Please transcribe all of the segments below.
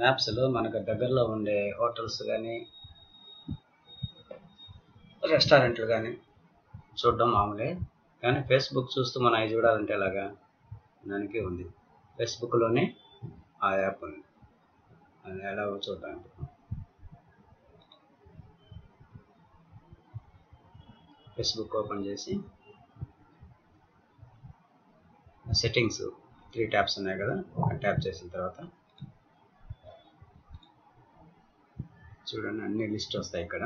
మ్యాప్స్లో మనకు దగ్గరలో ఉండే హోటల్స్ కానీ రెస్టారెంట్లు కానీ చూడడం మామూలే. కానీ ఫేస్బుక్ చూస్తూ మనం అవి చూడాలంటే ఎలాగా? దానికి ఉంది. ఫేస్బుక్లోనే ఆ యాప్ ఉంది. అది ఎలా చూడడానికి? ఫేస్బుక్ ఓపెన్ చేసి సెట్టింగ్స్ త్రీ ట్యాబ్స్ ఉన్నాయి కదా? ట్యాప్ చేసిన తర్వాత చూడండి అన్ని లిస్ట్ వస్తాయి ఇక్కడ.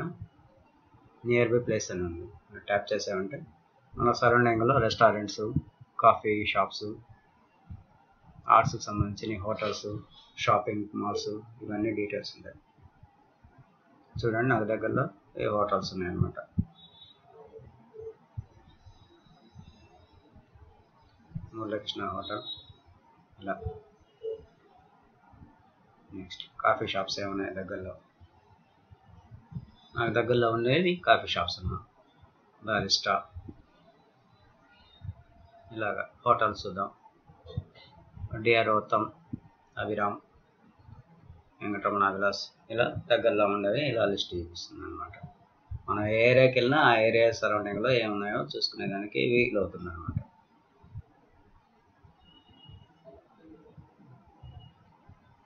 నియర్ బై ప్లేస్ అని ఉంది. ట్యాప్ చేసామంటే మన సరౌండింగ్లో రెస్టారెంట్స్ కాఫీ షాప్స్ ఆర్ట్స్కి సంబంధించిన హోటల్స్ షాపింగ్ మాల్స్ ఇవన్నీ డీటెయిల్స్ ఉంటాయి. చూడండి నాకు దగ్గరలో ఏ హోటల్స్ ఉన్నాయన్నమాట. మురళకృష్ణ హోటల్ ఇలా. నెక్స్ట్ కాఫీ షాప్స్ ఏమున్నాయి దగ్గరలో? నాకు దగ్గరలో ఉండేవి కాఫీ షాప్స్ అన్నా బారిస్టా. ఇలాగా హోటల్స్ చూద్దాం. డిఆర్ ఉత్తమ్ అభిరామ్ వెంకటరమణ విలాస్ ఇలా దగ్గరలో ఉండేవి. ఇలా లిస్ట్ చూపిస్తుంది అనమాట మనం ఏ ఏరియాకి వెళ్ళినా ఆ ఏరియా సరౌండింగ్లో ఏమున్నాయో చూసుకునే దానికి వీలు అవుతుంది అనమాట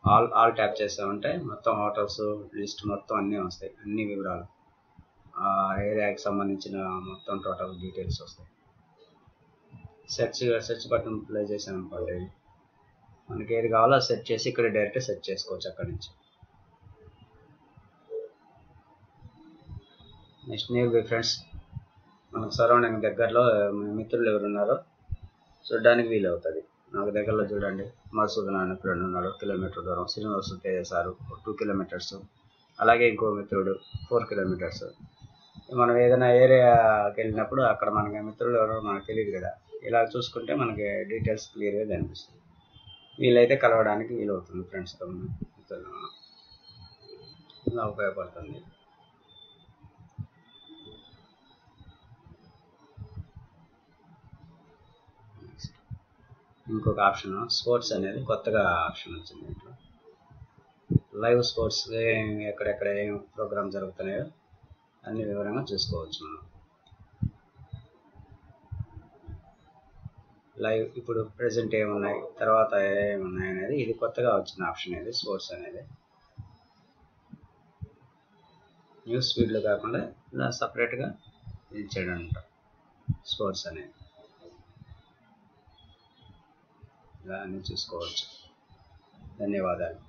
ఆల్ ఆల్ ట్యాప్ చేసామంటే మొత్తం హోటల్స్ లిస్ట్ మొత్తం అన్నీ వస్తాయి. అన్ని వివరాలు. ఆ ఏరియాకి సంబంధించిన మొత్తం టోటల్ డీటెయిల్స్ వస్తాయి. సెర్చ్ సెర్చ్ బటన్ ప్లే చేసాను అనుకోండి మనకి ఏది కావాలో సెర్చ్ చేసి ఇక్కడ డైరెక్ట్ సెర్చ్ చేసుకోవచ్చు అక్కడి నుంచి. నెక్స్ట్ నియర్ బై ఫ్రెండ్స్ మనకు సరౌండింగ్ దగ్గరలో మిత్రులు ఎవరున్నారో చూడడానికి వీలవుతుంది. నాకు దగ్గరలో చూడండి. మధుసూదన్ అనే ఫ్రెండ్ ఉన్నాడు. కిలోమీటర్ దూరం. Srinivasu Teja sir two kilometres అలాగే ఇంకో మిత్రుడు. ఫోర్ కిలోమీటర్స్ మనం ఏదైనా ఏరియాకి వెళ్ళినప్పుడు అక్కడ మనకి మిత్రులు ఎవరో మనకు తెలియదు కదా. ఇలా చూసుకుంటే మనకి డీటెయిల్స్ క్లియర్గా కనిపిస్తుంది. వీలైతే కలవడానికి వీలవుతుంది ఫ్రెండ్స్తో మిత్రులు. ఇలా ఉపయోగపడుతుంది. ఇంకొక ఆప్షన్ స్పోర్ట్స్ అనేది కొత్తగా ఆప్షన్ వచ్చింది దీంట్లో లైవ్ స్పోర్ట్స్ ఎక్కడెక్కడ ఏం ప్రోగ్రామ్ జరుగుతున్నాయో అన్ని వివరంగా చూసుకోవచ్చు మనం. లైవ్ ఇప్పుడు ప్రజెంట్ ఏమున్నాయి తర్వాత ఏమున్నాయి అనేది ఇది కొత్తగా వచ్చిన ఆప్షన్ ఇది స్పోర్ట్స్ అనేది. న్యూస్ ఫీడ్లో కాకుండా ఇలా సపరేట్గా ఇది చేయడం స్పోర్ట్స్ అనేది. ఇలా అన్నీ చూసుకోవచ్చు. ధన్యవాదాలు.